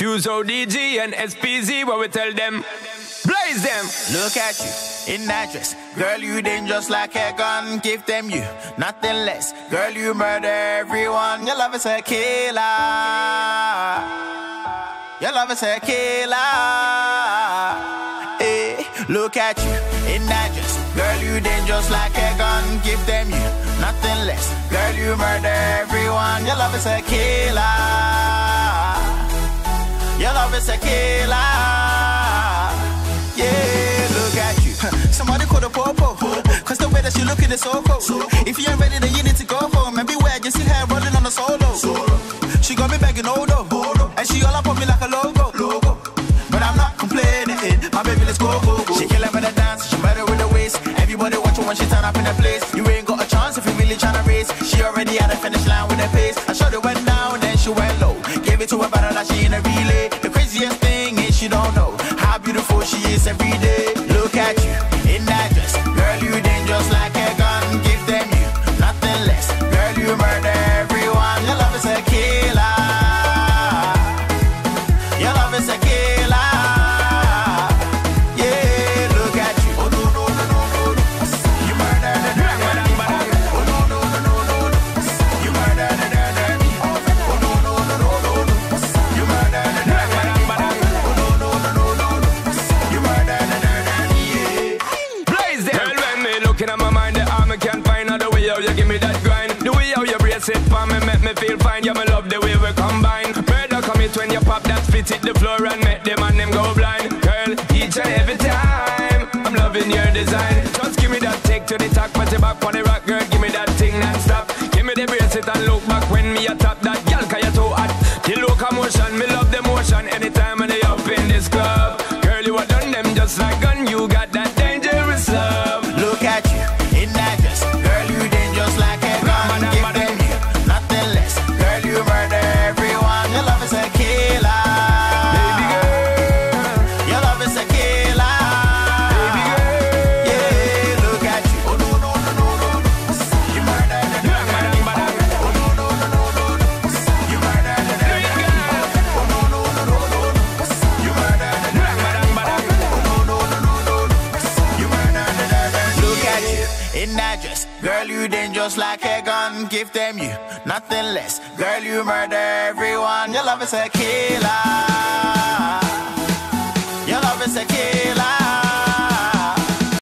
Fuse ODG and SPZ, what we tell them? Blaze them. Look at you in that dress. Girl, you dangerous like a gun. Give them you nothing less. Girl, you murder everyone. Your love is a killer. Your love is a killer. Hey, look at you in that dress. Girl, you dangerous like a gun. Give them you nothing less. Girl, you murder everyone. Your love is a killer. Your love is a killer. Yeah, look at you. Somebody call the popo. Cause the way that she looking is so cool. If you ain't ready, then you need to go home. And beware, you see her rolling on the solo. She got me begging oh, Odo. And she all up on me like a logo. But I'm not complaining. My baby, let's go, go, go. She killing with the dance, she better with the waist. Everybody watch her when she turn up in the place. You ain't got a chance if you really tryna race. She already at the finish line with her pace. I shot it went down, then she went low. Gave it to her better like she don't know how beautiful she is every day. Look at you when me my mind, the arm I can't find other way how you give me that grind. The way how you brace it for me make me feel fine. Yeah, me love the way we combine. Murder come it when you pop that spit it the floor and make them and them go blind. Girl, each and every time I'm loving your design. Just give me that take to the top, put it back on the rock, girl. Give me that thing non-stop. Give me the brace it and look back when me a top in that dress, girl. You dangerous like a gun. Give them you nothing less, girl. You murder everyone. Your love is a killer. Your love is a killer.